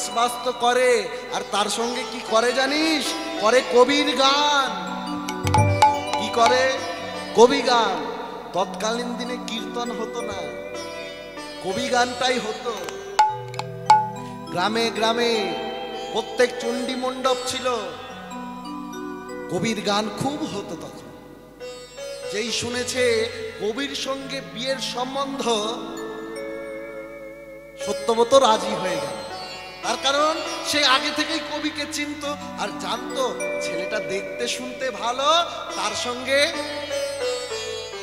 চাষবাস তো করে, আর তার সঙ্গে কি করে জানিস? করে কবির গান। কি করে? কবি গান। তৎকালীন দিনে কীর্তন হতো না। কবি গানটাই হতো। গ্রামে গ্রামে প্রত্যেক চণ্ডী মণ্ডপ ছিল। কবির গান খুব হতো তখন। যেই শুনেছে কবির সঙ্গে বিয়ের সম্বন্ধ, সত্যবত রাজি হয়ে গেল। তার কারণ সে আগে থেকেই কবিকে চিনত আর জানতো ছেলেটা দেখতে শুনতে ভালো, তার সঙ্গে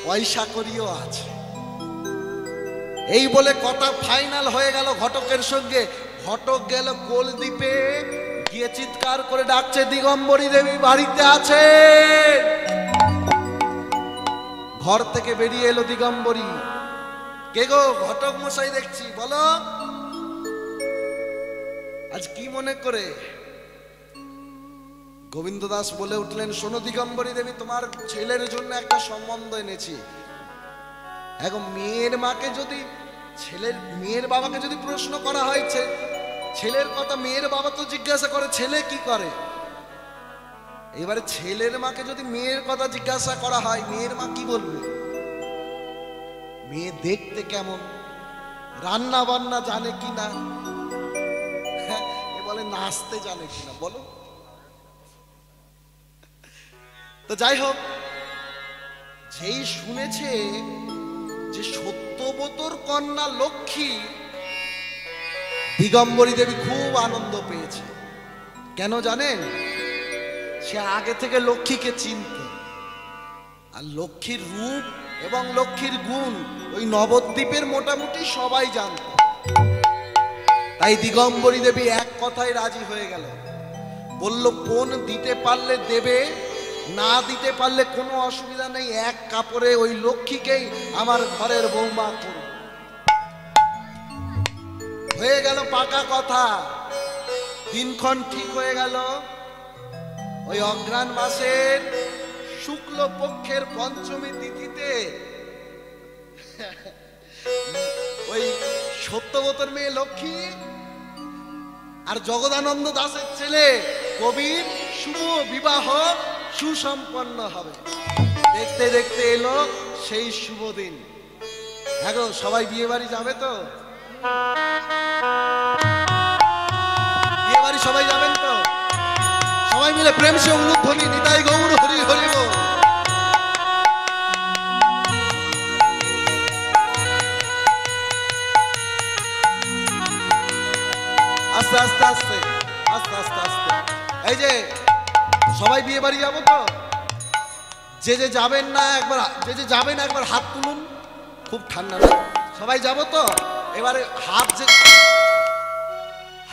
পয়সা করিও আছে। এই বলে কথা ফাইনাল হয়ে গেল ঘটকের সঙ্গে। ঘটক গেল কোলদ্বীপে, গিয়ে চিৎকার করে ডাকছে, দিগম্বরী দেবী বাড়িতে আছে ঘর থেকে বেরিয়ে এলো দিগম্বরী। কে গো? ঘটক মশাই দেখছি, বলো। আজ কি মনে করে? গোবিন্দ দাস বলে উঠলেন, শোনো দিগম্বরী দেবী, তোমার ছেলের জন্য একটা সম্বন্ধ এনেছি। এখন মেয়ের মাকে যদি, ছেলের, মেয়ের বাবাকে যদি প্রশ্ন করা হয়েছে, ছেলের কথা মেয়ের বাবা তো জিজ্ঞাসা করে, ছেলে কি করে? এবারে ছেলের মাকে যদি মেয়ের কথা জিজ্ঞাসা করা হয়, মেয়ের মা কি বলবে? মেয়ে দেখতে কেমন? রান্না বান্না জানে কি না? নাচতে জানে কিনা, বলো। তো যাই হোক, যেই শুনেছে যে সত্যবতর কন্যা লক্ষ্মী, দিগম্বরী দেবী খুব আনন্দ পেয়েছে। কেন জানেন? সে আগে থেকে লক্ষ্মীকে চিনত। আর লক্ষ্মীর রূপ এবং লক্ষ্মীর গুণ ওই নবদ্বীপের মোটামুটি সবাই জানত। তাই দিগম্বরী দেবী এক কথায় রাজি হয়ে গেল। বলল কোন দিতে পারলে দেবে, না দিতে পারলে কোনো অসুবিধা নেই, এক কাপড়ে ওই লক্ষ্মীকেই আমার ঘরের বৌমা করব হয়ে গেল পাকা কথা। দিনক্ষণ ঠিক হয়ে গেল। ওই অগ্রাণ মাসের শুক্ল পক্ষের পঞ্চমী তিথিতে ওই সত্যবতর মেয়ে লক্ষ্মী আর জগদানন্দ দাসের ছেলে কবির শুভ বিবাহ সুসম্পন্ন হবে। দেখতে দেখতে এলো সেই শুভ দিন। হ্যাঁ গো, সবাই বিয়ে বাড়ি যাবে তো? বিয়ে বাড়ি সবাই যাবেন তো? সবাই মিলে প্রেম সে উলুধ্বনি নিতাই গৌর হরি হরি আস্তে আস্তে আস্তে আস্তে আস্তে। আস্তে এই যে, সবাই বিয়ে বাড়ি যাব তো? যে যে যাবেন না একবার, যে যে যাবেন একবার হাত তুলুন। খুব ঠান্ডা না? সবাই যাব তো? এবারে হাত যে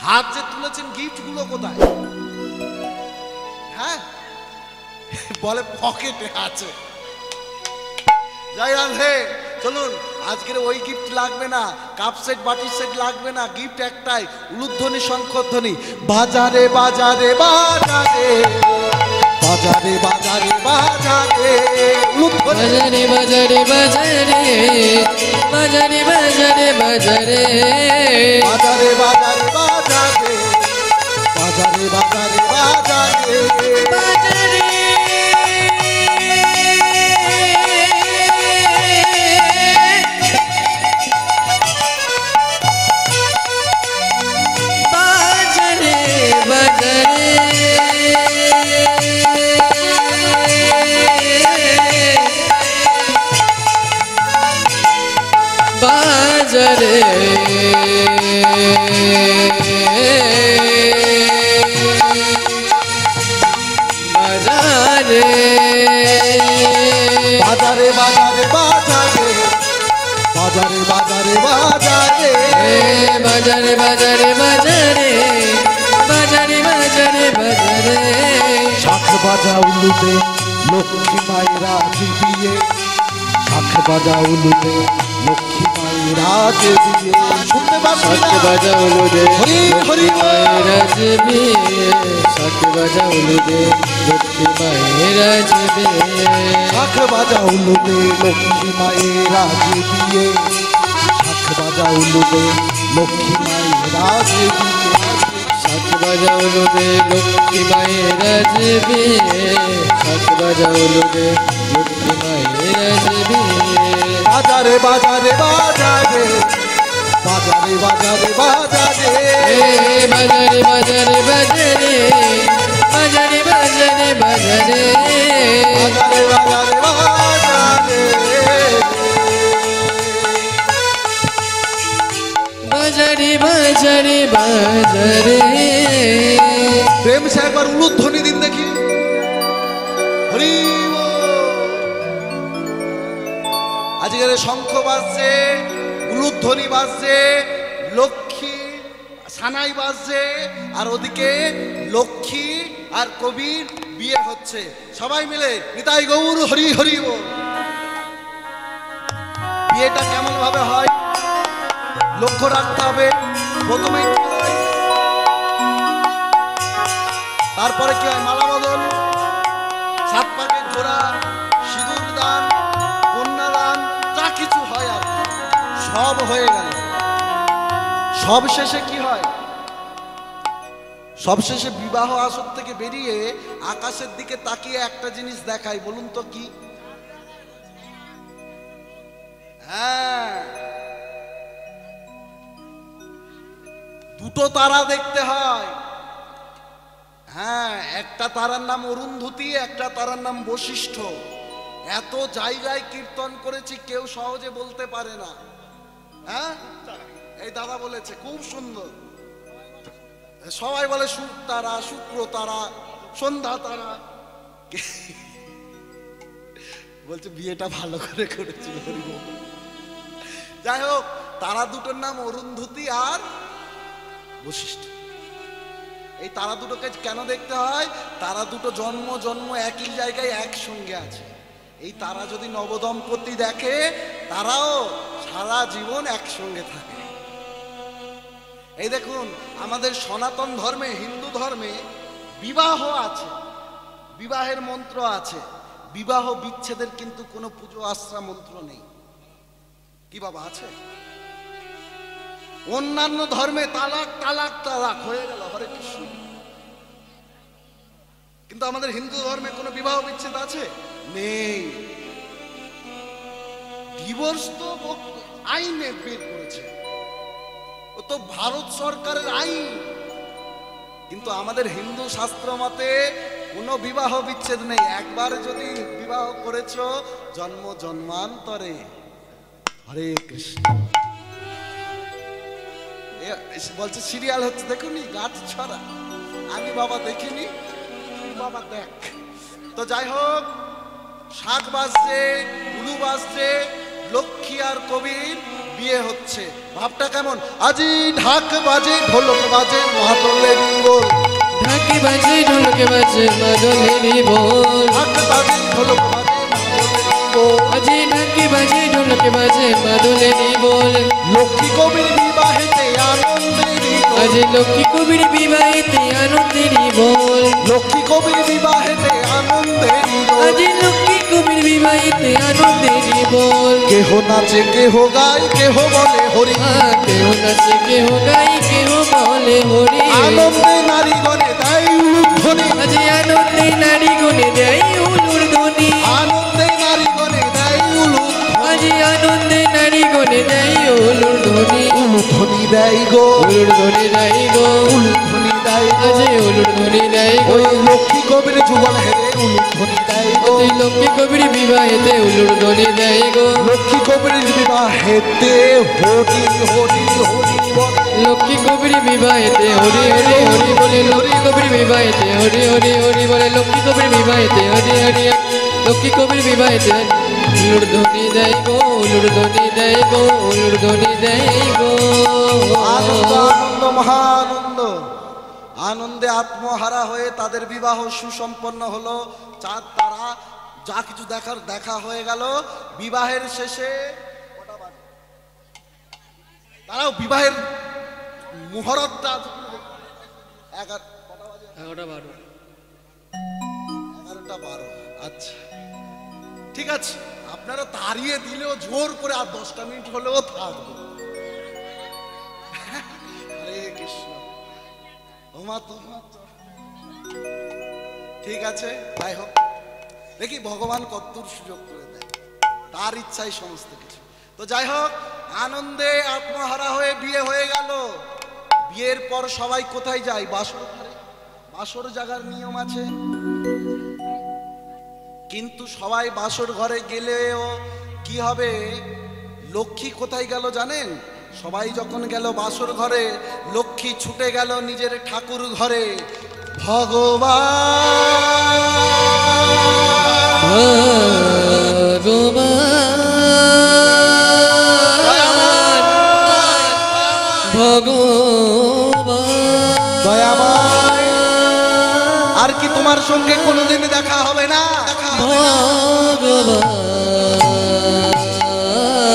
হাত যে তুলেছেন গিফটগুলো কোথায়? হ্যাঁ? বলে পকেটে আছে। যাই রাধে। চলুন আজকের ওই গিফট লাগবে না কাপ সেট বাটি সেট লাগবে না গিফট একটাই উলুধ্বনি বাজারে বাজারে বাজারে বাজারে বাজারে বাজারে বাজারে বাজারে বাজারে বাজারে বাজারে বাজারে বাজারে বাজারে বাজারে বাজারে বাজারে বাজারে বাজারে बाजा रे बजर बजर बजर बजर बजर बजर শাখ বাজা উলুতে লক্ষ্মী মায়েরা জিবিয়ে শাখ বাজা উলুতে লক্ষ্মী মায়েরা জিবিয়ে শুনতে পাচ্ছি শাখ বাজা উলুতে হরি হরি মায়েরা জিবিয়ে শাখ বাজা উলুতে লক্ষ্মী মায়েরা জিবিয়ে শাখ বাজা উলুতে লক্ষ্মী মায়েরা জিবিয়ে শাখ বাজা উলুতে লক্ষ্মী মায়েরা জিবিয়ে শাক বাজাউলু রে লক্ষ্মী মায়ের আসবে শাক বাজাউলু রে লক্ষ্মী মায়ের আসবে বাজারে বাজারে বাজারে বাজারে বাজারে বাজারে বাজারে বাজারে বাজারে বাজারে বাজারে বাজারে বাজারে বাজারে বাজারে। বাজারে বাজারে বাজারে প্রেম সে একবার উলুধ্বনি দিন দেখি। হরি আজকের শঙ্খ বাজছে, উলুধ্বনি বাজছে, লক্ষ্মী সানাই বাজছে, আর ওদিকে লক্ষ্মী আর কবির বিয়ে হচ্ছে। সবাই মিলে নিতাই গৌর হরি হরি। বিয়েটা কেমন ভাবে হয়? লক্ষ্য রাখতে হবে। হয় তারপরে কি হয়? মালা বদল। সাত পাকের জোড়া সিঁদুর দান কন্যাদান যা কিছু হয় আর সব হয়ে গেল। সব শেষে কি হয়? সবশেষে বিবাহ আসর থেকে বেরিয়ে আকাশের দিকে তাকিয়ে একটা জিনিস দেখায়। বলুন তো কি? দুটো তারা দেখতে হয়। হ্যাঁ একটা তারার নাম অরুন্ধতী, একটা তারার নাম বশিষ্ঠ। এত জায়গায় কীর্তন করেছি, কেউ সহজে বলতে পারে না। হ্যাঁ? এই দাদা বলেছে, খুব সুন্দর। সবাই বলে, সুখ তারা, শুক্র তারা, সন্ধ্যা তারা। বলছে, বিয়েটা ভালো করে করেছিল। যাই হোক, তারা দুটোর নাম অরুন্ধতী আর বশিষ্ঠ এই তারা দুটোকে কেন দেখতে হয়? তারা দুটো জন্ম জন্ম একই জায়গায় একসঙ্গে আছে। এই তারা যদি নবদম্পতি দেখে, তারাও সারা জীবন একসঙ্গে থাকে। এই দেখুন, আমাদের সনাতন ধর্মে, হিন্দু ধর্মে বিবাহ আছে, বিবাহের মন্ত্র আছে। বিবাহ বিচ্ছেদের কিন্তু কোনো পুজো আশ্রা মন্ত্র নেই। কি বাবা, আছে? অন্যান্য ধর্মে তালাক তালাক তালাক হয়ে গেল, হরে কৃষ্ণ। কিন্তু আমাদের হিন্দু ধর্মে কোনো বিবাহ বিচ্ছেদ আছে? নেই। ডিভোর্স তো আইনে বের করেছে। ও তো ভারত সরকারের আইন। কিন্তু আমাদের হিন্দু শাস্ত্র মতে কোনো বিবাহ বিচ্ছেদ নেই। একবার যদি বিবাহ করেছ, জন্ম জন্মান্তরে। হরে কৃষ্ণ। বলছে সিরিয়াল হচ্ছে দেখুনি গাছ ছড়া। আমি বাবা দেখিনি বাবা দেখ। তো যাই হোক শাক বাজছে উলু বাজছে লক্ষ্মী আর কবির বিয়ে হচ্ছে। ভাবটা কেমন? আজি ঢাক বাজে ঢোলক বাজে মাতলেরি বল ঢাকি বাজে ঢোলকে বাজে মাদলেরি বল ঢাক বাজে ঢোলক বাজে। বল আজি ঢাকি বাজে ঢোলকে বাজে মাদলেরি বল লক্ষ্মী কবির বিবাহেতে আনন্দেরি দোল। আজ লক্ষ্মী কবির বিবাহেতে আনন্দেরি বল লক্ষ্মী কবির বিবাহেতে আনন্দেরি দোল। আজ লক্ষ্মী কবির বিবাহেতে আনন্দেরি বল কেহ নাচে কেহ গায় কেহ বলে হরি। কেহ নাচে কেহ গাই কেহ বলে হরি। আনন্দে নারীগণে দেয় উলুধ্বনি। আজ আনন্দে নারী গুনে দেয় উলুর দেয় উলুর ধ্বনি। উলুধ্বনি দেয় গো। উলুর ধ্বনি দেয় গো। উলুধ্বনি দেয় গো। আজ উলুর ধ্বনি দেয় গো। ওই লক্ষ্মী কবির যুগল হেরে উলুধ্বনি দেয় গো। আজ লক্ষ্মী কবির বিবাহেতে উলুর ধ্বনি দেয় গো। লক্ষ্মী কবির বিবাহেতে হরি হরি হরি বলে। লক্ষ্মী কবির বিবাহেতে হরি হরি হরি বলে। লক্ষ্মী কবির বিবাহেতে হরি হরি হরি বলে। লক্ষ্মী কবির বিবাহেতে হরি হরি। লক্ষ্মী কবির বিবাহেতে উলুর ধ্বনি দেয় গো। উলুর ধ্বনি দেয় গো উলুর ধ্বনি দেয় গো আনন্দ আনন্দ মহানন্দ। আনন্দে আত্মহারা হয়ে তাদের বিবাহ সুসম্পন্ন হলো। চাঁদ তারা যা কিছু দেখার দেখা হয়ে গেল। বিবাহের শেষে? তারাও বিবাহের মুহূর্তটা? এগারোটা বারো। এগারোটা বারো আচ্ছা। ঠিক আছে। আপনারা তাড়িয়ে দিলেও জোর করে আর দশটা মিনিট হলেও থাকব। হরে কৃষ্ণ। তোমার তো ঠিক আছে, যাই হোক। দেখি ভগবান কতদূর সুযোগ করে দেয়। তার ইচ্ছাই সমস্ত কিছু। তো যাই হোক, আনন্দে আত্মহারা হয়ে বিয়ে হয়ে গেল। বিয়ের পর সবাই কোথায় যায়? বাসর ঘরে। বাসর জাগার নিয়ম আছে। কিন্তু সবাই বাসর ঘরে গেলেও কি হবে? লক্ষ্মী কোথায় গেল জানেন? সবাই যখন গেল বাসর ঘরে লক্ষ্মী ছুটে গেল নিজের ঠাকুর ঘরে। ভগবান। ভগবান আর কি তোমার সঙ্গে কোনোদিন দেখা হবে?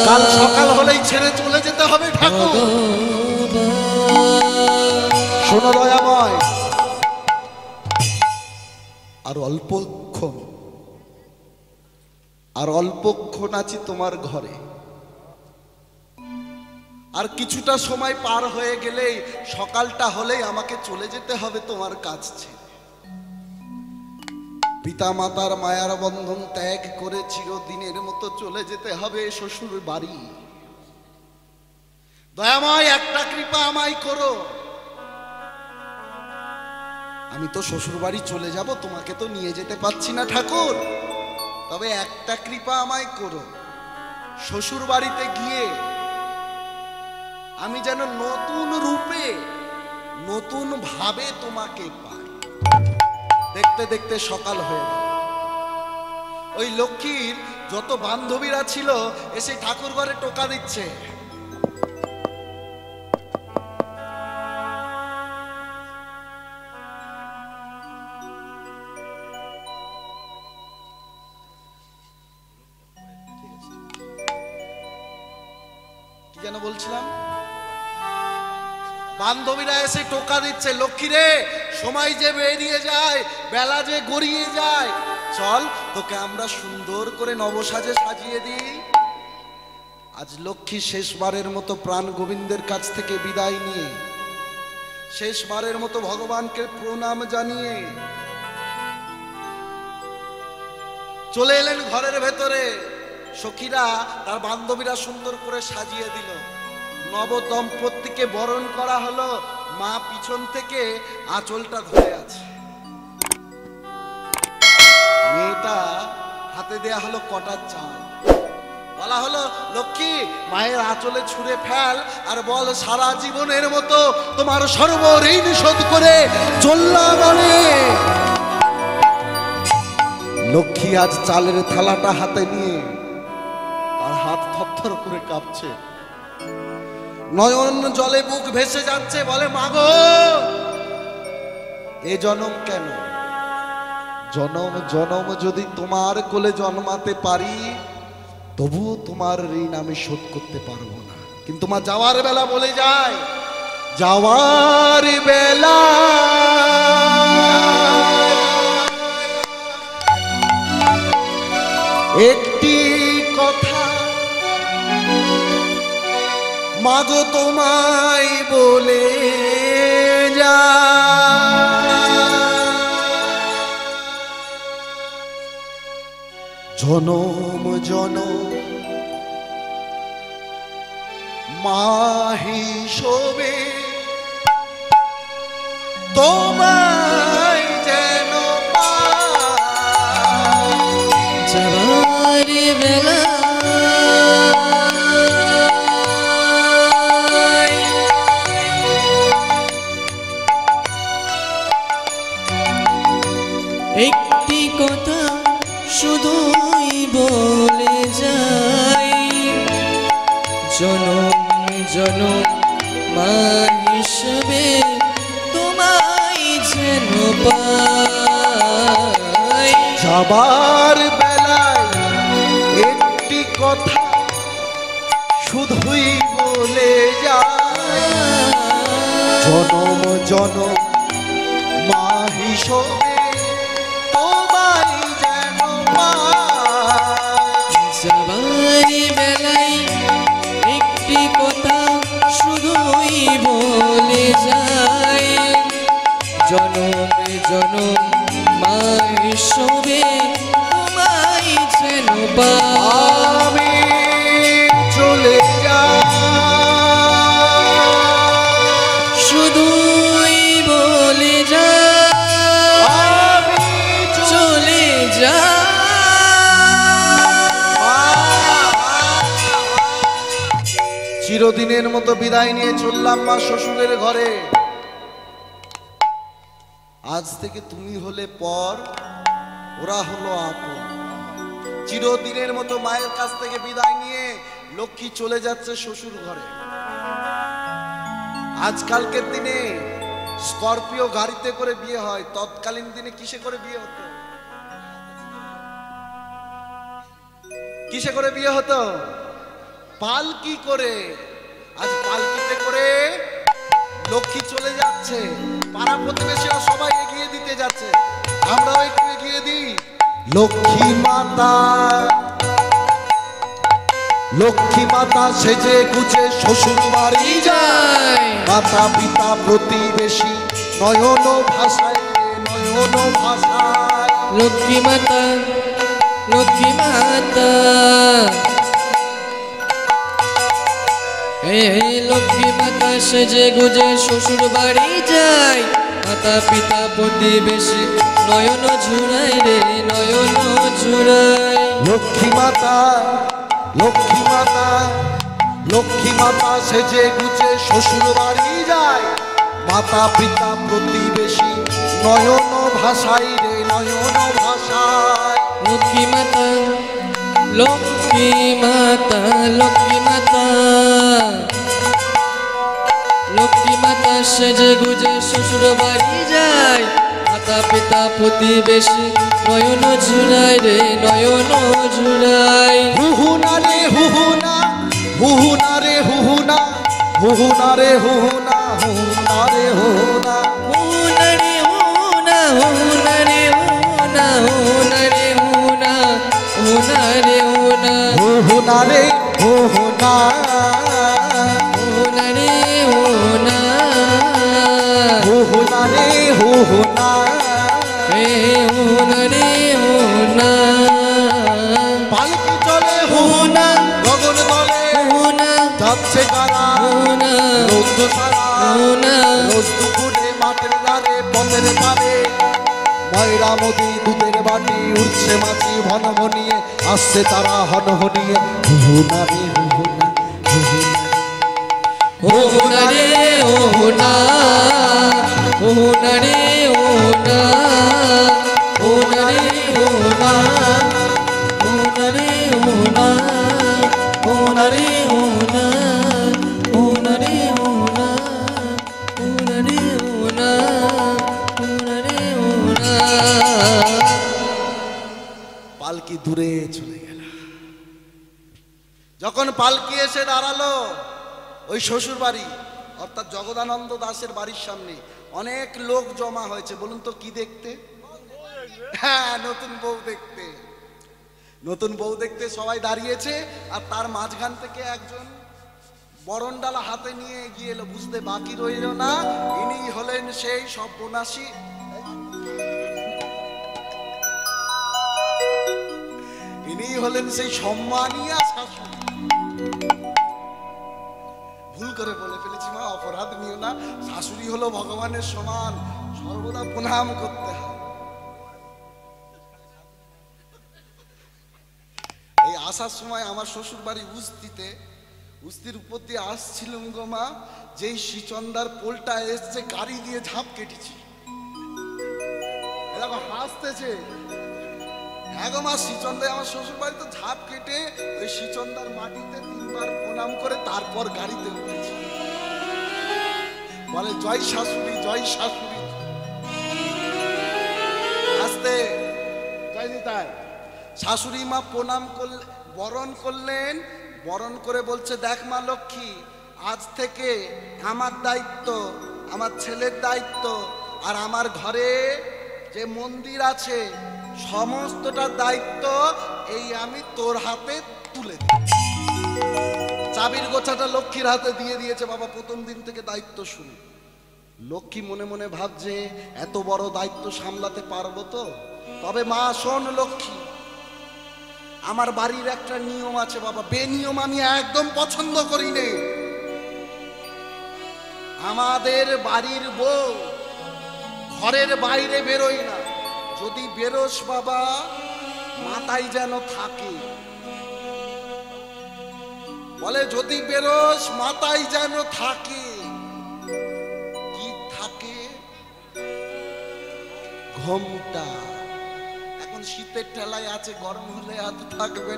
কাল সকাল হলেই ছেড়ে চলে যেতে হবে ঠাকুর। শোনো দয়াময়। আর অল্পক্ষণ আর অল্পক্ষণ আছি তোমার ঘরে। আর কিছুটা সময় পার হয়ে গেলেই সকালটা হলেই আমাকে চলে যেতে হবে তোমার কাছ। ছেড়ে পিতা মাতার মায়ার বন্ধন ত্যাগ করে চিরদিনের মতো চলে যেতে হবে শ্বশুর বাড়ি। দয়াময়, একটা কৃপা আমায় করো। আমি তো শ্বশুর বাড়ি চলে যাব, তোমাকে তো নিয়ে যেতে পারছি না ঠাকুর। তবে একটা কৃপা আমায় করো। শ্বশুর বাড়িতে গিয়ে আমি যেন নতুন রূপে, নতুন ভাবে তোমাকে পাই। দেখতে দেখতে সকাল হয়ে ওই লক্ষ্মীর যত বান্ধবীরা ছিল এসে ঠাকুর ঘরে টোকা দিচ্ছে। যেন বলছিলাম? বান্ধবীরা এসে টোকা দিচ্ছে, লক্ষ্মী রে সময় যে বেরিয়ে যায়, বেলা যে গড়িয়ে যায়। চল, তোকে আমরা সুন্দর করে নবসাজে সাজিয়ে দিই। আজ লক্ষ্মী শেষবারের মতো প্রাণ গোবিন্দের কাছ থেকে বিদায় নিয়ে, শেষবারের মতো ভগবানকে প্রণাম জানিয়ে, চলে এলেন ঘরের ভেতরে। সখীরা, তার বান্ধবীরা সুন্দর করে সাজিয়ে দিল। নব দম্পতিকে বরণ করা হলো। মা পিছন থেকে আঁচলটা ধরে আছে। মেয়েটা হাতে দেয়া হলো কটার চাল। বলা হলো, লক্ষ্মী, মায়ের আঁচলে ছুঁড়ে ফেল আর বল সারা জীবনের মতো তোমার সর্বঋণ শোধ করে চললাম লক্ষ্মী আজ চালের থালাটা হাতে নিয়ে তার হাত থরথর করে কাঁপছে। নয়ন জলে বুক ভেসে যাচ্ছে, বলে, মাগো, এ জনম কেন? জনম জনম যদি তোমার কোলে জন্মাতে পারি তবু তোমার ঋণ আমি শোধ করতে পারব না। কিন্তু মা যাওয়ার বেলা বলে যায়, যাওয়ার বেলা একটি মাগো তোমায় বলে যা। জনম জনম মাহি শোবে তোমায় যেন বেলা জনম মা হিসেবে তোমায় যেন পাই যাবার বেলায় একটি কথা শুধুই বলে যায় জনম জনম মা হিসবে তোমায় যেন পাই। শুধুই বলে জনম মায়ের সবে তোমায় যেন আমি চলে যাই শুধুই বলে যা। চলে যা। চিরদিনের মতো বিদায় নিয়ে চললাম মা শ্বশুরের ঘরে। আজ থেকে তুমি হলে পর, ওরা হলো আপন। চিরদিনের মতো মায়ের কাছ থেকে বিদায় নিয়ে লক্ষ্মী চলে যাচ্ছে শ্বশুর ঘরে। আজকালকের দিনে স্করপিও গাড়িতে করে বিয়ে হয়, তৎকালীন দিনে কিসে করে বিয়ে হতো? কিসে করে বিয়ে হতো? পালকি করে। আজ পালকিতে করে লক্ষ্মী চলে যাচ্ছে। পাড়া প্রতিবেশীরা সবাই এগিয়ে দিতে যাচ্ছে। আমরাও একটু এগিয়ে দিই। লক্ষ্মী মাতা লক্ষ্মী মাতা সেজে গুজে শ্বশুর বাড়ি যায়। মাতা পিতা প্রতিবেশী নয়ন ভাষায় নয়ন ভাষায়। লক্ষ্মী মাতা লক্ষ্মী মাতা। এই লক্ষ্মী মাতা সেজে গুজে শ্বশুর বাড়ি যায়। মাতা পিতা প্রতিবেশী নয়ন ঝুড়াই রে নয়ন ঝুড়াই লক্ষ্মী মাতা লক্ষ্মী মাতা লক্ষ্মী মাতা সেজে গুজে শ্বশুর বাড়ি যায়। মাতা পিতা প্রতিবেশী নয়ন ভাষায় রে নয়ন ভাষায়। লক্ষ্মী মাতা লক্ষ্মী মাতা লক্ষ্মী মাতা। সেজে গুজে শ্বশুর বাড়ি যায়। মাতা পিতা প্রতিবেশী নয়ন ঝুড়াই রে নয়ন ঝুড়াই হুহুনা রে হুহুনা হুহুনা রে হুহুনা হুহুনা রে হুহুনা হুহুনা রে হুহুনা। হুনারে হুনা হুনারে হুনা হুনারে হুনা হুনারে হুনা হুহুনা রে হুহুনা। হুনারে পালকি চলে হুহুনা গগন তলে হুনা যাচ্ছে কারা হুনা রৌদ্র সারা হুনা রোজ দুপুরে মাঠের ধারে পথের পারে ময়রা দুধের বাটি উঠছে মাছি ভন ভনিয়ে আসছে তারা হন হনিয়ে হুহুনা রে হুহুনা হুহুনা হুনারে হুনা ওনারে ওনা ওনারে ওনা ওনারে ওনা ওনারে ওনা ওনারে ওনা ওনারে ওনা পালকি দূরে চলে গেল। যখন পালকি এসে দাঁড়াল, ওই শ্বশুর বাড়ি অর্থাৎ জগদানন্দ দাসের বাড়ির সামনে অনেক লোক জমা হয়েছে। বলুন তো, কি দেখতে? হ্যাঁ নতুন বউ দেখতে। নতুন বউ দেখতে সবাই দাঁড়িয়েছে আর তার মাঝখান থেকে একজন বরণডালা হাতে নিয়ে এগিয়ে এলো। বুঝতে বাকি রইল না, ইনি হলেন সেই সর্বনাশী ইনি হলেন সেই সম্মানিয়া শাশুড়ি। ভুল করে বলে ফেলেছি, মা, অপরাধ নিও না। শাশুড়ি হলো ভগবানের সমান। সর্বদা প্রণাম করতে হয়। এই আসার সময় আমার শ্বশুর বাড়ি উস্তিতে, উস্তির উপর দিয়ে আসছিলাম গো মা, যেই শ্রীচন্দার পোলটা এসছে, গাড়ি দিয়ে ঝাঁপ কেটেছি। এরকম হাসতেছে। হ্যাঁ গো মা সিচন্দায় আমার শ্বশুর বাড়িতে ঝাঁপ কেটে ওই শ্রীচন্দার মাটিতে তিনবার প্রণাম করে তারপর গাড়িতে উঠেছি। বলে জয় শাশুড়ি জয় শাশুড়ি। আসতে। নিতাই। শাশুড়ি মা প্রণাম করলে বরণ করলেন। বরণ করে বলছে দেখ মা লক্ষ্মী আজ থেকে আমার দায়িত্ব আমার ছেলের দায়িত্ব আর আমার ঘরে যে মন্দির আছে সমস্তটা দায়িত্ব এই আমি তোর হাতে তুলে দিই চাবির গোছাটা লক্ষ্মীর হাতে দিয়ে দিয়েছে বাবা, প্রথম দিন থেকে দায়িত্ব শুরু। লক্ষ্মী মনে মনে ভাবছে, এত বড় দায়িত্ব সামলাতে পারব তো? তবে মা, শোন লক্ষ্মী, আমার বাড়ির একটা নিয়ম আছে বাবা, বেনিয়ম আমি একদম পছন্দ করি নে। আমাদের বাড়ির বউ ঘরের বাইরে বেরোই না। যদি বেরোস বাবা, মাথায় যেন থাকে। বলে, যদি বেরোস, মাথায় যেন থাকে। কি থাকে? ঘোমটা। এখন শীতের ঠেলায় আছে, গরম হলে আর থাকবে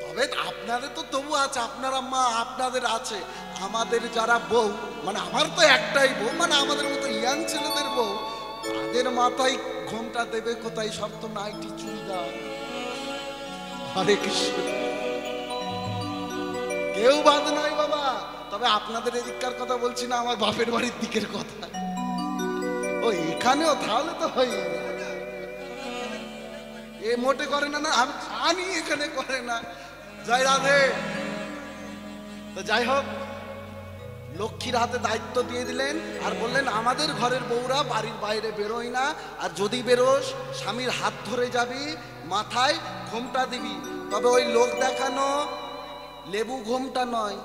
তবে আপনাদের তো তবু আছে, আপনারা মা আপনাদের আছে। আমাদের যারা বউ মানে আমার তো একটাই বউ মানে আমাদের মতো ইয়াং ছেলেদের বউ, তাদের মাথায় ঘোমটা দেবে কোথায়? সব তো নাইটি, চুড়িদার। হরে কৃষ্ণ। কেউ বাদ নয় বাবা। তবে আপনাদের এদিককার কথা বলছি না, আমার বাপের বাড়ির দিকের কথা। ও, এখানেও তাহলে তো হয় এ মোটে করে না না, আমি জানি এখানে করে না। জয় রাধে। তো যাই হোক, লক্ষ্মীর হাতে দায়িত্ব দিয়ে দিলেন আর বললেন, আমাদের ঘরের বউরা বাড়ির বাইরে বেরোয় না। আর যদি বেরোস, স্বামীর হাত ধরে যাবি, মাথায় ঘোমটা দিবি। তবে ওই লোক দেখানো লেবু ঘোমটা নয়,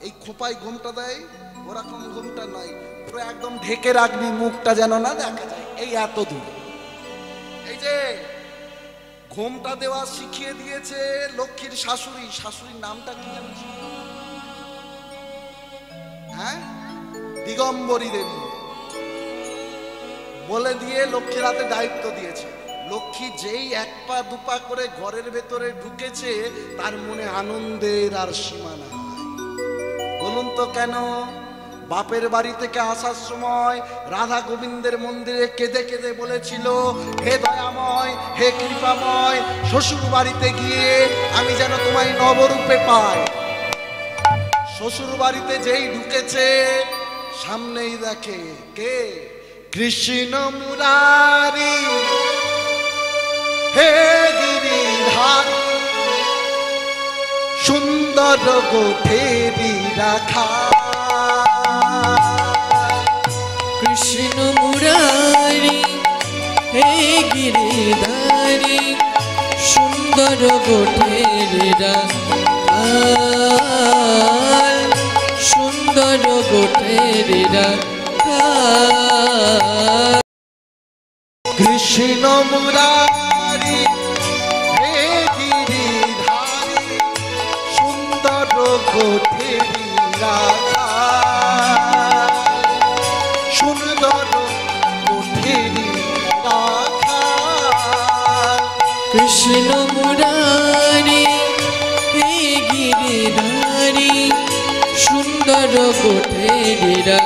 এই খোপায় ঘোমটা দেয়, ওরকম ঘোমটা নয়। পুরো একদম ঢেকে রাখবি, মুখটা যেন না দেখা যায়। এই এত দূর। এই যে ঘোমটা দেওয়া শিখিয়ে দিয়েছে লক্ষ্মীর শাশুড়ি। শাশুড়ির নামটা কি হ্যাঁ? দিগম্বরী দেবী। বলে দিয়ে লক্ষ্মীর হাতে দায়িত্ব দিয়েছে। লক্ষ্মী যেই এক পা দুপা করে ঘরের ভেতরে ঢুকেছে, তার মনে আনন্দের আর সীমানা। বলুন তো কেন? বাপের বাড়ি থেকে আসার সময় রাধা গোবিন্দের মন্দিরে কেঁদে কেঁদে বলেছিল, হে দয়াময়, হে কৃপাময়, শ্বশুর বাড়িতে গিয়ে আমি যেন তোমায় নবরূপে পাই। শ্বশুর বাড়িতে যেই ঢুকেছে, সামনেই দেখে কে? কৃষ্ণ মুরারি। হে গিরিধারী সুন্দর গোঠেরি রাখা। কৃষ্ণ মুরারি হে গিরিধারি সুন্দর গোঠেরা সুন্দর গোঠেরা কৃষ্ণ মুরারি সুন্দর রাখা কৃষ্ণ মুরারি হে গিরিধারি সুন্দর গোঠেরা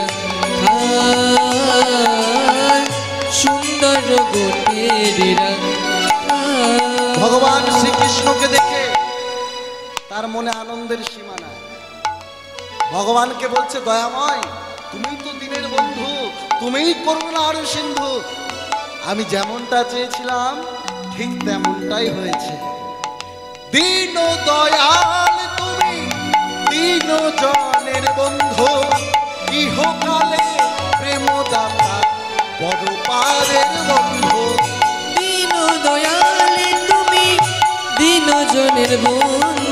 সুন্দর গোঠেরা ভগবান শ্রীকৃষ্ণকে দেখে তার মনে আনন্দের সীমা নাই। ভগবানকে বলছে, দয়াময় তুমি তো দিনের বন্ধু, তুমিই করুণা আর সিন্ধু। আমি যেমনটা চেয়েছিলাম, ঠিক তেমনটাই হয়েছে। দীন দয়াল তুমি, দীন জনের বন্ধু, ইহকালে প্রেমদাতা বড় পারের বন্ধু। দীন দয়াল তুমি, দীন জনের বন্ধু।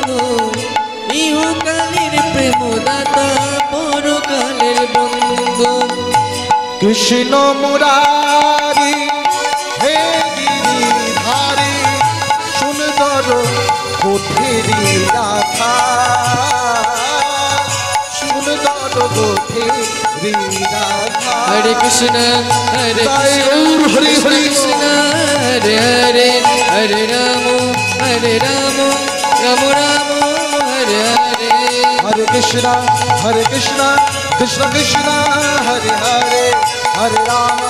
ইহকালের প্রেমদাতা পরকালের বন্ধু। কৃষ্ণ মুরারি হে গিরিধারী সুন্দর কোঠেরি রাখা সুন্দর কোঠেরি রাখা হরে কৃষ্ণ হরে হরি। কৃষ্ণ হরে হরে হরে রাম হরে রাম। রাম রাম হরে হরে হরে কৃষ্ণ হরে কৃষ্ণ কৃষ্ণ কৃষ্ণ, হরে হরে হরে রাম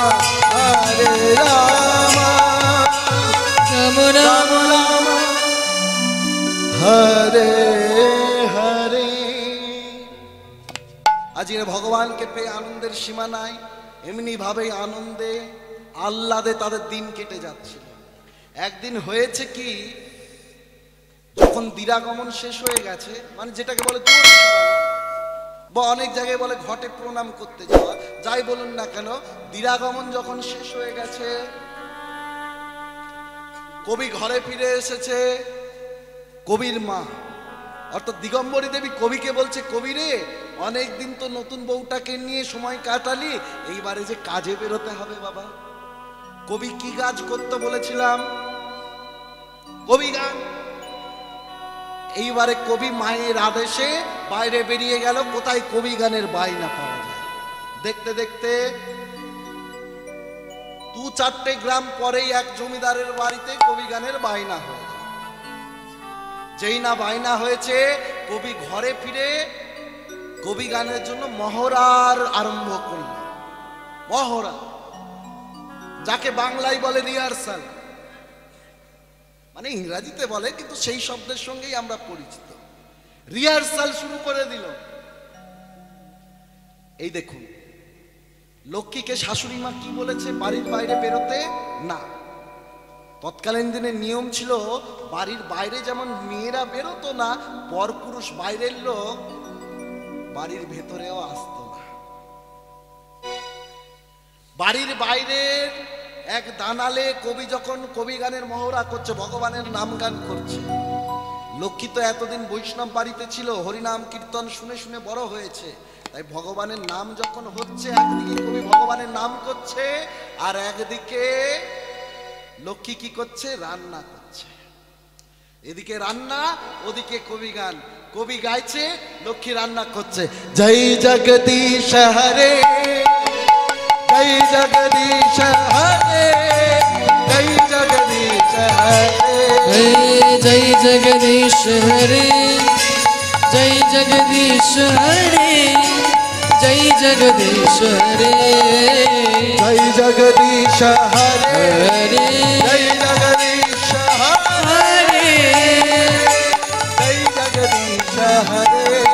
হরে রাম। রাম রাম রাম হরে হরে। আজকে ভগবানকে পেয়ে আনন্দের সীমা নাই, এমনি ভাবে আনন্দে আহ্লাদে তাদের দিন কেটে যাচ্ছিল। একদিন হয়েছে কি যখন দিরাগমন শেষ হয়ে গেছে মানে যেটাকে বলে বা অনেক জায়গায় বলে ঘটে প্রণাম করতে যাওয়া, যাই বলুন না কেন দিরাগমন যখন শেষ হয়ে গেছে, কবি ঘরে ফিরে এসেছে, কবির মা, অর্থাৎ দিগম্বরী দেবী কবিকে বলছে, কবি রে, অনেকদিন তো নতুন বউটাকে নিয়ে সময় কাটালি, এইবারে যে কাজে বেরোতে হবে বাবা। কবি কি কাজ করতে বলেছিলাম? কবি গান। এইবারে কবি মায়ের আদেশে বাইরে বেরিয়ে গেল, কোথায় কবি গানের বাইনা পাওয়া যায়? দেখতে দেখতে দু চারটে গ্রাম পরেই এক জমিদারের বাড়িতে কবি গানের বাইনা হয়ে যেই না বাইনা হয়েছে, কবি ঘরে ফিরে কবি গানের জন্য মহড়ার আরম্ভ করল মহড়া, যাকে বাংলায় বলে রিহার্সাল মানে ইংরাজিতে বলে, কিন্তু সেই শব্দের সঙ্গেই আমরা পরিচিত। রিহার্সাল শুরু করে দিল। এই দেখুন, লক্ষ্মীকে শাশুড়ি মা কি বলেছে বাড়ির বাইরে বেরোতে? না। তৎকালীন দিনে নিয়ম ছিল, বাড়ির বাইরে যেমন মেয়েরা বেরোতো না, পরপুরুষ বাইরের লোক বাড়ির ভেতরেও আসতো না। বাড়ির বাইরের এক দানালে কবি যখন কবি গানের মহড়া করছে, ভগবানের নাম গান করছে। লক্ষ্মী তো এতদিন বৈষ্ণব বাড়িতে ছিল, হরিনাম কীর্তন শুনে শুনে বড় হয়েছে। তাই ভগবানের নাম যখন হচ্ছে, একদিকে কবি ভগবানের নাম করছে, আর একদিকে লক্ষ্মী কি করছে, রান্না করছে। এদিকে রান্না, ওদিকে কবি গান। কবি গাইছে, লক্ষ্মী রান্না করছে। জয় জগদীশ হরে। जगदीश हरे जय जगदीश हरे। जय जगदीश हरे जय जगदीश हरे जय जगदीश हरे। जय जगदीश हरे हरे। जय जगदीश हरे। जय जगदीश हरे।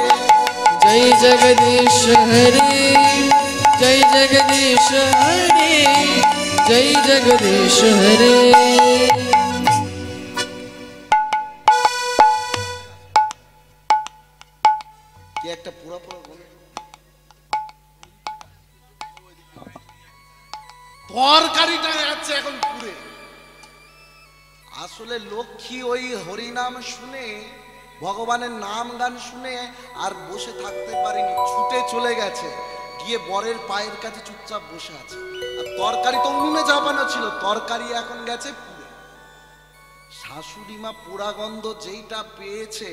जय जगदीश हरे। जय जगदीश हरे जय जगदीश हरे কি একটা পুরো পুরো বলে তরকারিটা যাচ্ছে এখন পুরে আসলে লক্ষ্মী ওই হরিনাম শুনে ভগবানের নাম গান শুনে আর বসে থাকতে পারেনি ছুটে চলে গেছে গিয়ে বরের পায়ের কাছে চুপচাপ বসে আছে। আর তরকারি তো উনুনে চাপানো ছিল, তরকারি এখন গেছে পুরে শাশুড়ি মা পোড়াগন্ধ যেইটা পেয়েছে,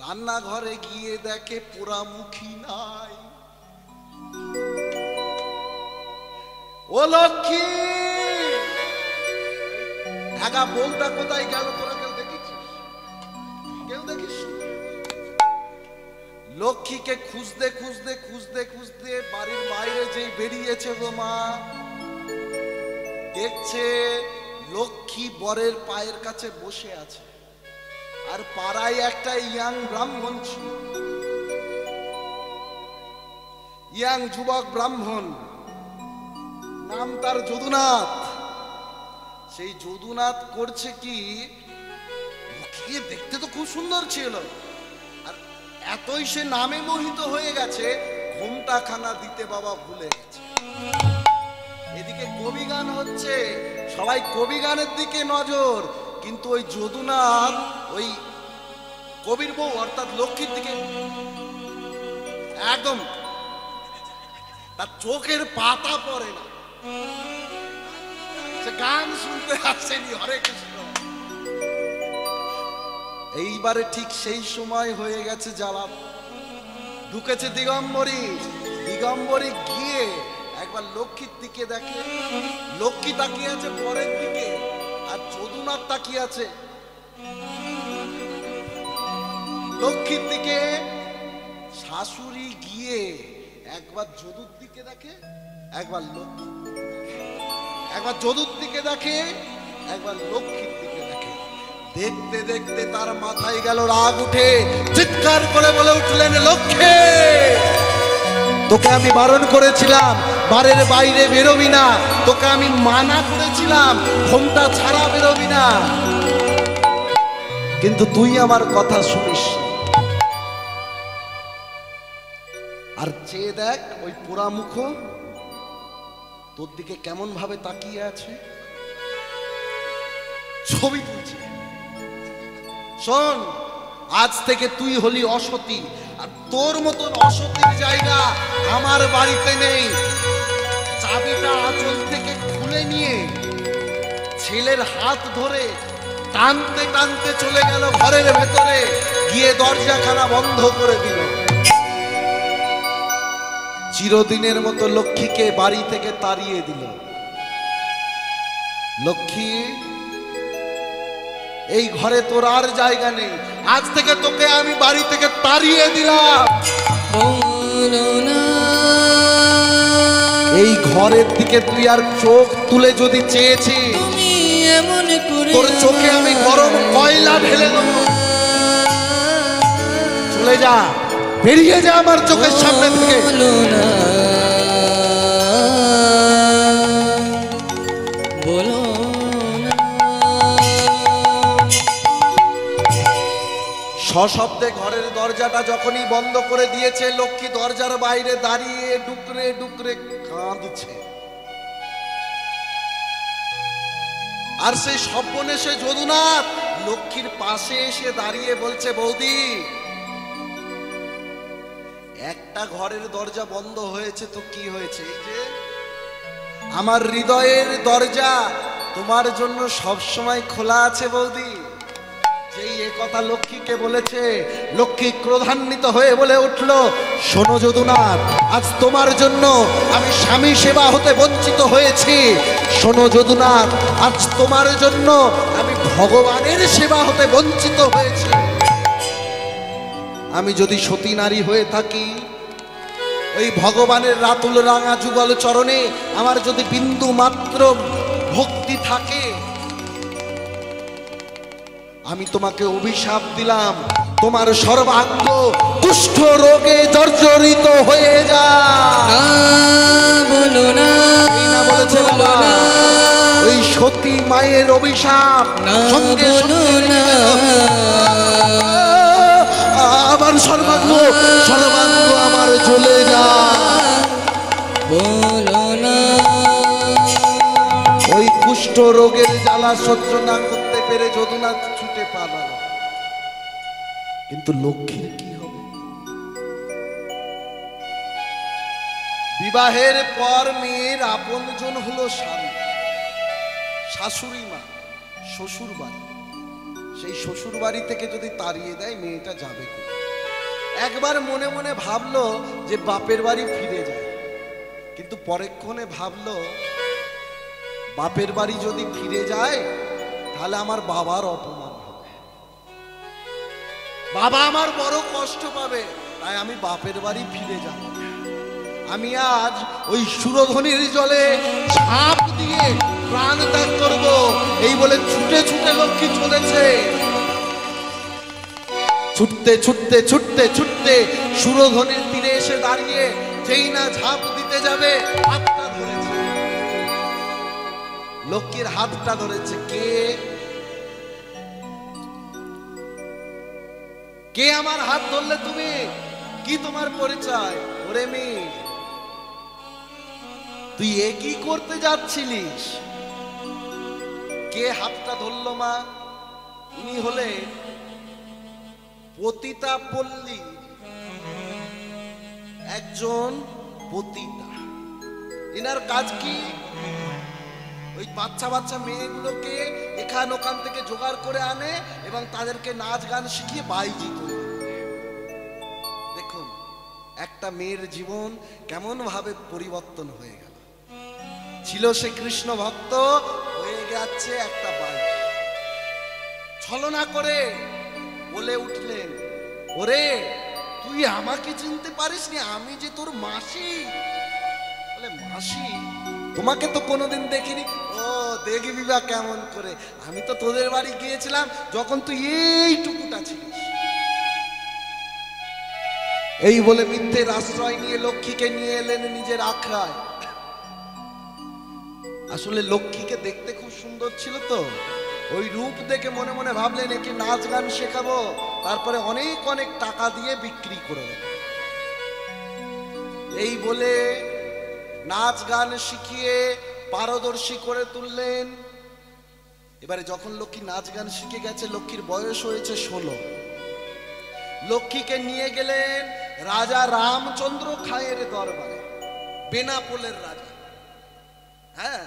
রান্নাঘরে গিয়ে দেখে পোড়ামুখী নাই। ও লক্ষ্মী! একা বউটা কোথায় গেল তোরা লক্ষ্মীকে খুঁজতে খুঁজতে খুঁজতে খুঁজতে বাড়ির বাইরে যেই বেরিয়েছে গো মা, দেখছে লক্ষ্মী বরের পায়ের কাছে বসে আছে। আর পাড়ায় একটা ইয়াং ব্রাহ্মণ ছিল। ইয়াং যুবক ব্রাহ্মণ, নাম তার যদুনাথ। সেই যদুনাথ করছে কি? দেখতে তো খুব সুন্দর ছিল। এতই সে নামে মোহিত হয়ে গেছে ঘোমটা খানা দিতে বাবা ভুলে গেছে। এদিকে কবি গান হচ্ছে, সবাই কবি গানের দিকে নজর, কিন্তু ওই যদুনাথ, ওই কবির বউ, অর্থাৎ লক্ষ্মীর দিকে একদম তার চোখের পাতা পড়ে না। সে গান শুনতে আসেনি, হরে কৃষ্ণ। এইবারে ঠিক সেই সময় হয়ে গেছে জ্বালা ঢুকেছে দিগম্বরী। দিগম্বরী গিয়ে একবার লক্ষ্মীর দিকে দেখে। লক্ষ্মী তাকিয়ে আছে পরের দিকে আর যদুনাথ তাকিয়ে আছে। লক্ষ্মীর দিকে শাশুড়ি গিয়ে একবার যদুর দিকে দেখে, একবার লক্ষ্মী একবার যদুর দিকে দেখে, একবার লক্ষ্মীর দিকে দেখতে দেখতে তার মাথায় গেল রাগ উঠে, চিৎকার করে বলে উঠলেন, লক্ষ্মী, তোকে আমি বারণ করেছিলাম, বারের বাইরে বেরোবি না, তোকে আমি মানা করেছিলাম, ঘোমটা ছাড়া বেরোবি না। কিন্তু তুই আমার কথা শুনিস আর চেয়ে দেখ, ওই পোড়া মুখ তোর দিকে কেমন ভাবে তাকিয়ে আছে? ছবি তুলছে। শোন, আজ থেকে তুই হলি অসতী, আর তোর মতন অসতীর জায়গা আমার বাড়িতে নেই। চাবিটা আঁচল থেকে খুলে নিয়ে ছেলের হাত ধরে টানতে টানতে চলে গেল ঘরের ভেতরে, গিয়ে দরজাখানা বন্ধ করে দিল। চিরদিনের মতো লক্ষ্মীকে বাড়ি থেকে তাড়িয়ে দিল। লক্ষ্মী এই ঘরে তোর আর জায়গা নেই। আজ থেকে তোকে আমি বাড়ি থেকে তাড়িয়ে দিলাম। এই ঘরের দিকে তুই আর চোখ তুলে যদি চেয়েছি তুমি এমন করে তোর চোখে আমি গরম কয়লা ঢেলে দেবো। চলে যা বেরিয়ে যা আমার চোখের সামনে থেকে। সশব্দে ঘরের দরজাটা যখনই বন্ধ করে দিয়েছে, লক্ষ্মী দরজার বাইরে দাঁড়িয়ে ডুকরে ডুকরে কাঁদছে। আর সেই সব্বনেশে যদুনাথ লক্ষ্মীর পাশে এসে দাঁড়িয়ে বলছে, বৌদি, একটা ঘরের দরজা বন্ধ হয়েছে তো কি হয়েছে? এই যে, আমার হৃদয়ের দরজা তোমার জন্য সবসময় খোলা আছে বৌদি। যেই এ কথা লক্ষ্মীকে বলেছে, লক্ষ্মী ক্রোধান্বিত হয়ে বলে উঠল, শোনো যদুনাথ, আজ তোমার জন্য আমি স্বামী সেবা হতে বঞ্চিত হয়েছি। শোনো যদুনাথ, আজ তোমার জন্য আমি ভগবানের সেবা হতে বঞ্চিত হয়েছি। আমি যদি সতী নারী হয়ে থাকি, ওই ভগবানের রাতুল রাঙা যুগল চরণে আমার যদি বিন্দু মাত্র ভক্তি থাকে আমি তোমাকে অভিশাপ দিলাম। তোমার সর্বাঙ্গ কুষ্ঠ রোগে জর্জরিত হয়ে যা। না বলো না বলেছে ওই সতী মায়ের অভিশাপ সঙ্গে আমার সর্বাঙ্গ সর্বাঙ্গ আমার চলে যা। বলো না। ওই কুষ্ঠ রোগের জ্বালা সহ্য না করতে পেরে যদুনা ছুটে পালালো। কিন্তু লক্ষ্মীর কি হবে? বিবাহের পর মেয়ের আপনজন হলো স্বামী। শাশুড়ি মা, শ্বশুর বাড়ি। সেই শ্বশুর বাড়ি থেকে যদি তাড়িয়ে দেয়, মেয়েটা যাবে একবার মনে মনে ভাবলো যে বাপের বাড়ি ফিরে যায়। কিন্তু পরেক্ষণে ভাবলো, বাপের বাড়ি যদি ফিরে যায় তাহলে আমার বাবার অপমান হবে। বাবা আমার বড় কষ্ট পাবে, তাই আমি বাপের বাড়ি ফিরে যাব। আমি আজ ওই সুরধ্বনির জলে ঝাঁপ দিয়ে প্রাণ ত্যাগ করব। এই বলে ছুটে ছুটে লক্ষ্মী চলেছে। ছুটতে ছুটতে ছুটতে ছুটতে সুরধনির তীরে এসে দাঁড়িয়ে যেই না ঝাঁপ দিতে যাবে ধরেছে লক্ষ্মীর হাতটা ধরেছে কে? কে আমার হাত ধরলে তুমি? কি তোমার পরিচয়? ওরে মেয়ে, তুই এ কি করতে যাচ্ছিলিস? কে হাতটা ধরলো মা? উনি হলে পতিতা পল্লী। একজন পতিতা। এনার কাজ কি? ওই বাচ্চা বাচ্চা মেয়েগুলোকে এখান ওখান থেকে জোগাড় করে আনে এবং তাদেরকে নাচ গান শিখিয়ে বাইজি করে। দেখুন, একটা মেয়ের জীবন কেমন ভাবে পরিবর্তন হয়ে গেল। ছিল সে কৃষ্ণ ভক্ত, হয়ে গেছে একটা বাই ছলনা করে বলে উঠলেন, ওরে, তুই আমাকে চিনতে পারিসনি? আমি যে তোর মাসি। বলে, মাসি? তোমাকে তো কোনোদিন দেখিনি। ও, দেখবি বা কেমন করে। আমি তো তোদের বাড়ি গিয়েছিলাম যখন তুই এইটুকুটা ছিলিস। এই বলে মিথ্যের আশ্রয় নিয়ে লক্ষ্মীকে নিয়ে এলেন নিজের আখড়ায়। আসলে লক্ষ্মীকে দেখতে খুব সুন্দর ছিল তো। ওই রূপ দেখে মনে মনে ভাবলেন, একে নাচ গান শেখাবো। তারপরে অনেক অনেক টাকা দিয়ে বিক্রি করে দেবো। এই বলে নাচ গান শিখিয়ে পারদর্শী করে তুললেন। এবারে যখন লক্ষ্মী নাচ গান শিখে গেছে, লক্ষ্মীর বয়স হয়েছে ষোলো। লক্ষ্মীকে নিয়ে গেলেন রাজা রামচন্দ্র খায়ের দরবারে, বেনাপোলের রাজা। হ্যাঁ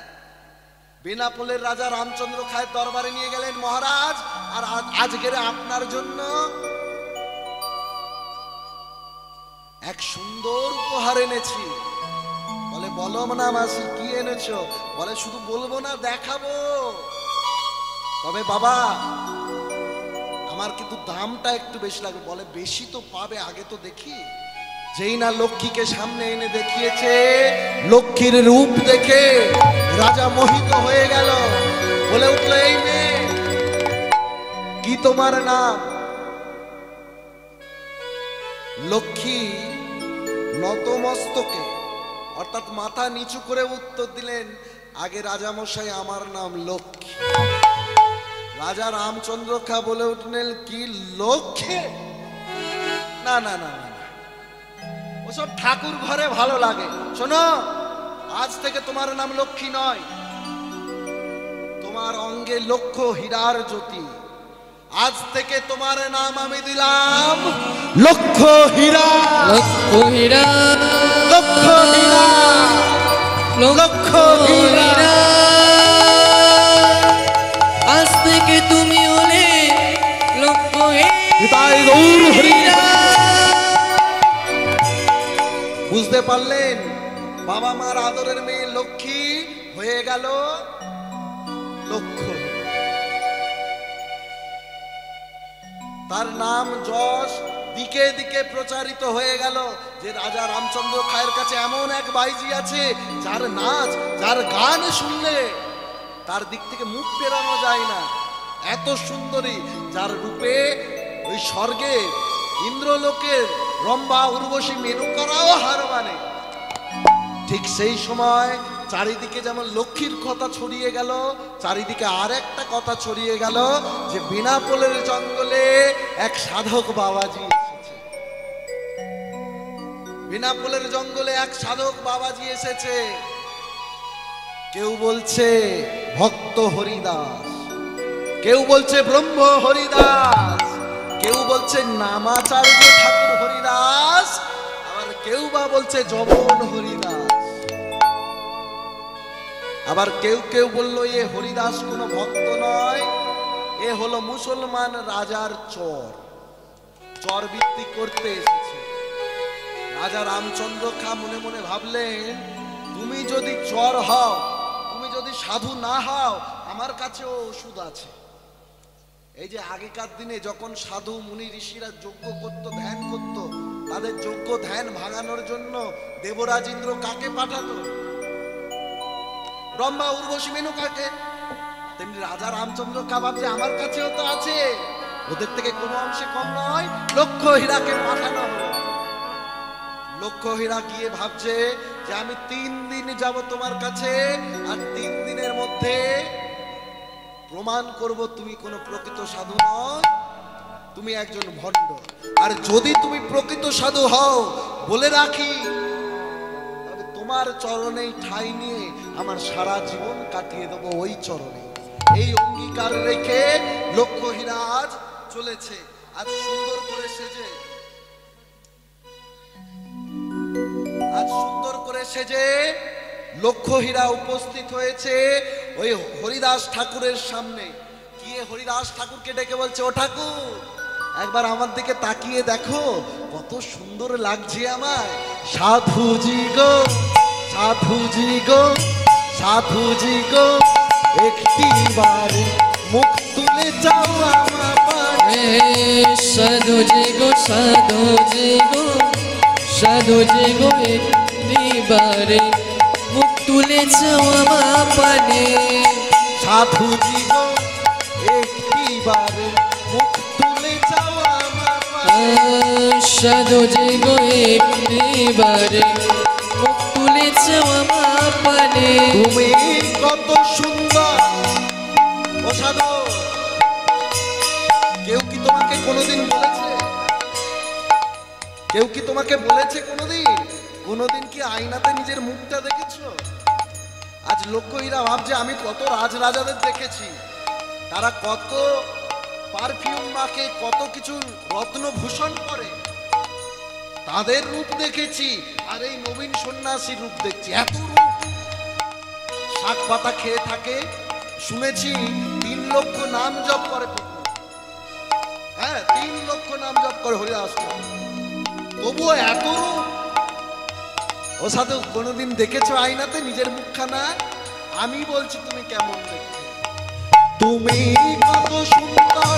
বেনাপোলের রাজা রামচন্দ্র খায়ের দরবারে নিয়ে গেলেন মহারাজ, আর আজ- আজকের আপনার জন্য এক সুন্দর উপহার এনেছি। বলে, বলো না মাসি কি এনেছো? বলে, শুধু বলব না, দেখাবো। তবে বাবা, আমার কিন্তু দামটা একটু বেশি লাগবে। বলে, বেশি তো পাবে, আগে তো দেখি। যেই না লক্ষ্মীকে সামনে এনে দেখিয়েছে, লক্ষ্মীর রূপ দেখে রাজা মোহিত হয়ে গেল। বলে উঠল, এই মেয়ে, কি তোমার নাম? লক্ষ্মী নতমস্তকে অর্থাৎ মাথা নিচু করে উত্তর দিলেন, আগে রাজামশাই, আমার নাম লক্ষ্মী। রাজা রামচন্দ্র খা বলে উঠলেন, কি লক্ষ্যে না না না। ওসব ঠাকুর ঘরে ভালো লাগে। শোনো, আজ থেকে তোমার নাম লক্ষ্মী নয়। তোমার অঙ্গে লক্ষ্য হীরার জ্যোতি। আজ থেকে তোমার নাম আমি দিলাম লক্ষ্য হীরা। লক্ষ হীরা। লক্ষ্য হীরা। লক্ষ হীরা। আজ থেকে তুমি হলে লক্ষ হীরা। বুঝতে পারলেন? বাবা মার আদরের মেয়ে লক্ষ্মী হয়ে গেল। তার নাম যশ। দিকে দিকে প্রচারিত হয়ে গেল যে রাজা রামচন্দ্র খায়ের কাছে এমন এক বাইজি আছে, যার নাচ, যার গান শুনলে তার দিক থেকে মুখ পেরানো যায় না। এত সুন্দরী, যার রূপে ওই স্বর্গে ইন্দ্রলোকের রম্বা উর্বশী মেনু করাও হার মানে। ঠিক সেই সময় চারিদিকে যেমন লক্ষ্মীর কথা ছড়িয়ে গেল, চারিদিকে আর একটা কথা ছড়িয়ে গেল যে বিনাপোলের জঙ্গলে এক সাধক বাবাজি এসেছে। বিনাপোলের জঙ্গলে এক সাধক বাবাজি এসেছে। কেউ বলছে, ভক্ত হরিদাস। কেউ বলছে, ব্রহ্ম হরিদাস। কেউ বলছে, নামাচার্য ঠাকুর হরিদাস। আবার কেউ বা বলছে জবন হরিদাস। আবার কেউ কেউ বলল, এ হরিদাস কোনো ভক্ত নয়, এ হলো মুসলমান রাজার চর। চর বৃত্তি করতে এসেছে। রাজা রামচন্দ্র খা মনে মনে ভাবলেন, তুমি যদি চর হও, তুমি যদি সাধু না হও, আমার কাছেও ওষুধ আছে। এই যে আগেকার দিনে যখন সাধু, মুনি, ঋষিরা যজ্ঞ করত, ধ্যান করত, তাদের যজ্ঞ, ধ্যান ভাঙানোর জন্য দেবরাজ ইন্দ্র কাকে পাঠাতো? রম্বা উর্বশী মেনুকাকে। তেমনি রাজা রামচন্দ্র কাবাব যে আমার কাছেও তো আছে। ওদের থেকে কোনো অংশে কম নয়, লক্ষ হীরাকে পাঠানো। হলো লক্ষ হীরা গিয়ে ভাবছে যে আমি তিন দিন যাব তোমার কাছে, আর তিন দিনের মধ্যে প্রমাণ করব তুমি কোনো প্রকৃত সাধু নও তুমি একজন ভণ্ড। আর যদি তুমি প্রকৃত সাধু হও, বলে রাখি, তবে তোমার চরণেই ঠাই নিয়ে আমার সারা জীবন কাটিয়ে দেবো ওই চরণে। এই অঙ্গীকার রেখে লক্ষ্য হীরা আজ চলেছে। আজ সুন্দর করে সেজে। আজ সুন্দর করে সেজে লক্ষ্য হীরা উপস্থিত হয়েছে ওই হরিদাস ঠাকুরের সামনে। গিয়ে হরিদাস ঠাকুরকে ডেকে বলছে, ও ঠাকুর, একবার আমার দিকে তাকিয়ে দেখো, কত সুন্দর লাগছে আমায়। সাধুজি গো সাধুজি গো। সাধুজি গো একটি বারে মুখ তুলে যাও আমার পানে। সাধু জি গো সাধু জি গো সাধু জি গো একটিবারে মুখ তুলে চাওয়া পানে সাধুজি গো একটি বারে মুখ তুলে যাও আমার পানে। সাধু জি গো একটিবারে মুখ কেউ কি তোমাকে কোনোদিন বলেছে? কেউ কি তোমাকে বলেছে কোনোদিন? কোনোদিন কি আয়নাতে নিজের মুখটা দেখেছ? আজ লক্ষ্যহীরা ভাবছে, আমি কত রাজরাজাদের দেখেছি। তারা কত পারফিউম মাখে, কত কিছু রত্নভূষণ করে। তাদের রূপ দেখেছি, আর এই নবীন সন্ন্যাসীর রূপ দেখছি। এত রূপ। শাক পাতা খেয়ে থাকে, শুনেছি তিন লক্ষ নাম জপ করে হ্যাঁ তিন লক্ষ নাম জপ করে। তবুও এত ও সাথে কোনোদিন দেখেছ আয়নাতে নিজের মুখখানা? আমি বলছি, তুমি কেমন তুমি কত সুন্দর।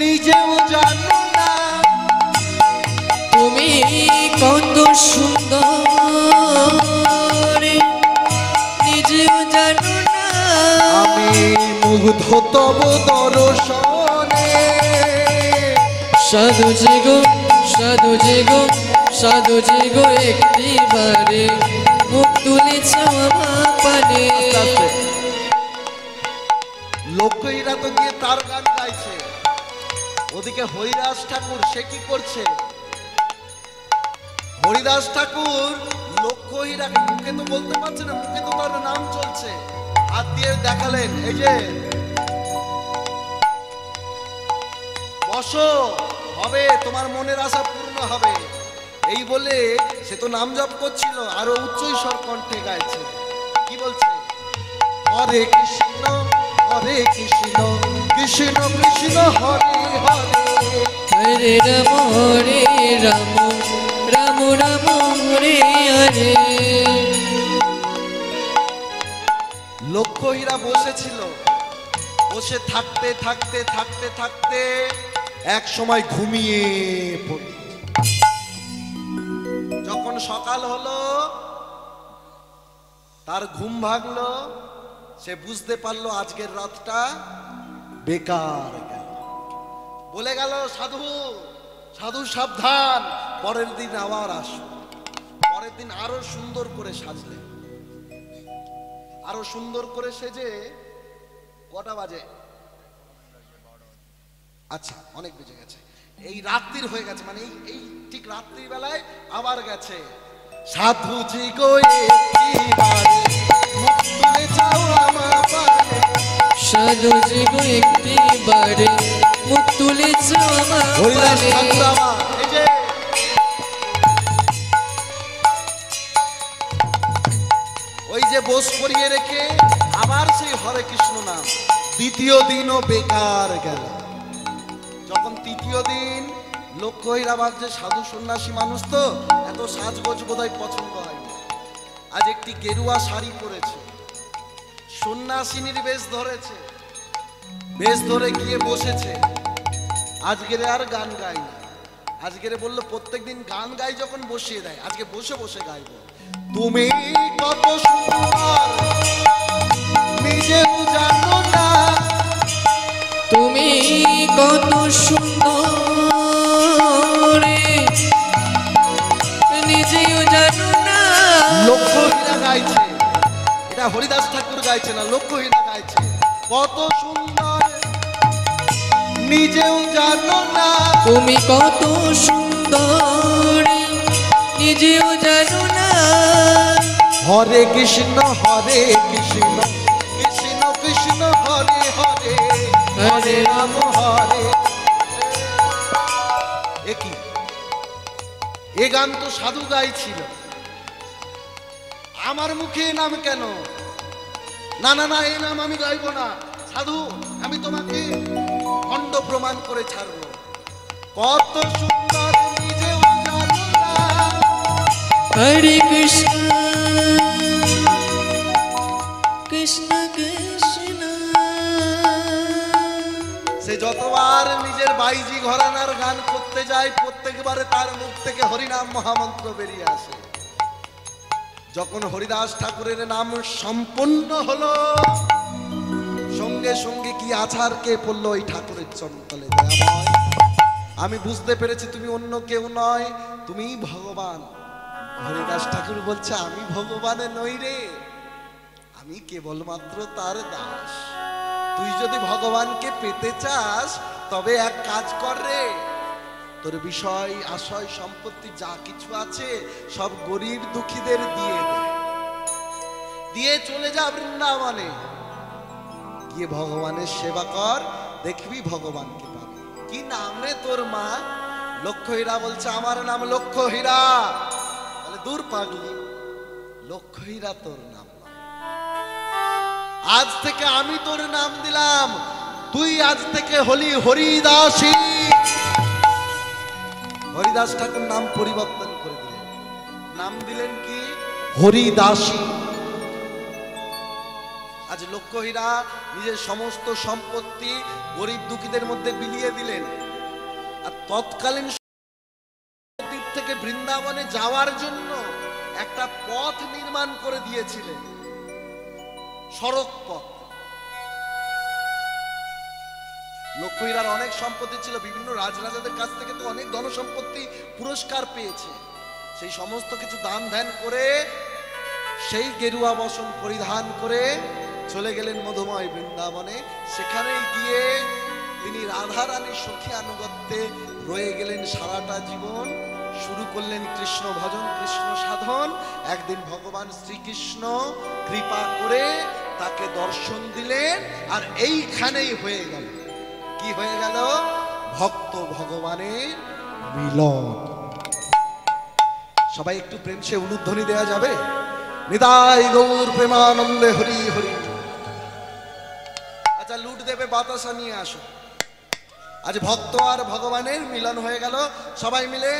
নিজেও জানো কত সুন্দর। নিজেও জানো না। আমি মুগ্ধ তব দর্শনে। সাধু যে গো সাধু যে গো সাধু যে গো একটি বারে। মুখ তুলেছ আমার পানে। লোকইরা তো গিয়ে তার গান গাইছে। ওদিকে হরিদাস ঠাকুর সে কি করছে? হরিদাস ঠাকুর লক্ষ্য লক্ষ্যহীরাকে মুখে তো বলতে পারছে না, মুখে তো তার নাম চলছে। হাত দিয়ে দেখালেন, এই যে। বসো, হবে, তোমার মনের আশা পূর্ণ হবে। এই বলে সে তো নাম জপ করছিল, আরও উচ্চৈস্বর কণ্ঠে গাইছে। কি বলছে? হরে কৃষ্ণ হরে কৃষ্ণ কৃষ্ণ কৃষ্ণ, হরে হরে। হরে রাম হরে রাম। লক্ষ্যহীরা বসেছিল। বসে থাকতে থাকতে থাকতে থাকতে এক সময় ঘুমিয়ে পড়ল যখন সকাল হলো, তার ঘুম ভাগলো সে বুঝতে পারল আজকের রাতটা বেকার গেল। বলে গেল, সাধু সাধু সাবধান, পরের দিন আবার আসো। পরের দিন আরও সুন্দর করে সাজলে। আরও সুন্দর করে সেজে কটা বাজে? আচ্ছা অনেক বেজে গেছে। এই রাত্রির হয়ে গেছে মানে এই ঠিক রাত্রির বেলায় আবার গেছে। সাধু জি। সাধু গো একটি বারে যে। ওই যে বোস করিয়ে রেখে আবার সেই হরে কৃষ্ণ নাম। দ্বিতীয় দিনও বেকার গেল। যখন তৃতীয় দিন লক্ষ্যহীরা ভাবছে সাধু সন্ন্যাসী মানুষ তো এত সাজগোজ বোধহয় পছন্দ হয়নি আজ একটি গেরুয়া শাড়ি পরেছে। সন্ন্যাসিনীর বেশ ধরেছে। বেশ ধরে গিয়ে বসেছে। আজকের আর গান গাই না। আজকের বলল প্রত্যেকদিন গান গাই যখন বসিয়ে দেয় আজকে বসে বসে গাইবো। তুমি কত সুন্দর নিজেও জানো না। তুমি কত সুন্দর নিজেও জানো না। লক্ষ্যহীনা গাইছে। এটা হরিদাস ঠাকুর গাইছে না লক্ষ্যহীনা গাইছে। কত সুন্দর। নিজেও জানো না। তুমি কত সুন্দর নিজেও জানো না। হরে কৃষ্ণ হরে কৃষ্ণ কৃষ্ণ কৃষ্ণ হরে হরে হরে রাম হরে। এ এ গান তো সাধু গাইছিল আমার মুখে এ নাম কেন? না না না এই নাম আমি গাইবো না। সাধু আমি তোমাকে খণ্ড প্রমাণ করে ছাড়বো। কত সুন্দর নিজেও জানো না হরে কৃষ্ণ। কৃষ্ণ কৃষ্ণ। সে যতবার নিজের বাইজি ঘরানার গান করতে যায় প্রত্যেকবারে তার মুখ থেকে হরিনাম মহামন্ত্র বেরিয়ে আসে। যখন হরিদাস ঠাকুরের নাম সম্পূর্ণ হলো সঙ্গে সঙ্গে কি আছার কে পড়ল ওই ঠাকুরের চরণতলে আমি বুঝতে পেরেছি তুমি অন্য কেউ নয় তুমি ভগবান। হরিদাস ঠাকুর বলছে, আমি ভগবানের নই রে, আমি কেবলমাত্র তার দাস। তুই যদি ভগবানকে পেতে চাস, তবে এক কাজ কর রে। তোর বিষয়, আশয়, সম্পত্তি যা কিছু আছে, সব গরিব দুঃখীদের দিয়ে দে। দিয়ে চলে যা বৃন্দাবনে। গিয়ে ভগবানের সেবা কর, দেখবি ভগবানকে পাবি। কি নাম রে তোর মা? লক্ষ্য হীরা বলছে, আমার নাম লক্ষ্য হীরা বলে, দূর পাগলি লক্ষ্য হীরা তোর নাম আজ থেকে আমি তোর নাম দিলাম। তুই আজ থেকে হলি হরিদাসী। হরিদাস ঠাকুর নাম পরিবর্তন করে দিলেন। নাম দিলেন কি? হরিদাসী। আজ লক্ষ্যহীরা নিজের সমস্ত সম্পত্তি গরিব দুঃখীদের মধ্যে বিলিয়ে দিলেন। আর তৎকালীন থেকে বৃন্দাবনে যাওয়ার জন্য একটা পথ নির্মাণ করে দিয়েছিলেন। সড়ক পথ। লক্ষ্মীরার অনেক সম্পত্তি ছিল, বিভিন্ন রাজরাজাদের কাছ থেকে তো অনেক ধনসম্পত্তি পুরস্কার পেয়েছে। সেই সমস্ত কিছু দান ধ্যান করে, সেই গেরুয়া বসন পরিধান করে চলে গেলেন মধুময় বৃন্দাবনে। সেখানে গিয়ে তিনি রাধা রানীর সখী আনুগত্যে রয়ে গেলেন সারাটা জীবন। শুরু করলেন কৃষ্ণ ভজন, কৃষ্ণ সাধন। একদিন ভগবান শ্রীকৃষ্ণ কৃপা করে তাকে দর্শন দিলেন আর এইখানেই হয়ে গেল। কি হয়ে গেল? ভক্ত ভগবানের মিলন। সবাই একটু প্রেম সে উলুধ্বনি দেওয়া যাবে? নিতাই গৌর প্রেমানন্দে হরি হরি। দেবে বাতাসা নিয়ে আসো। আজ ভক্ত আর ভগবানের মিলন হয়ে গেল। সবাই মিলে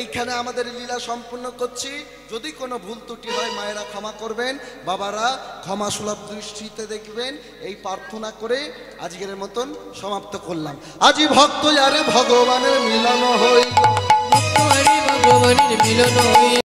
এইখানে আমাদের লীলা সম্পূর্ণ করছি। যদি কোনো ভুল ত্রুটি হয়, মায়েরা ক্ষমা করবেন, বাবারা ক্ষমা সুলভ দৃষ্টিতে দেখবেন। এই প্রার্থনা করে আজকের মতন সমাপ্ত করলাম। আজি ভক্ত, যারে ভগবানের মিলন হইল। ভগবানের মিলন হইল।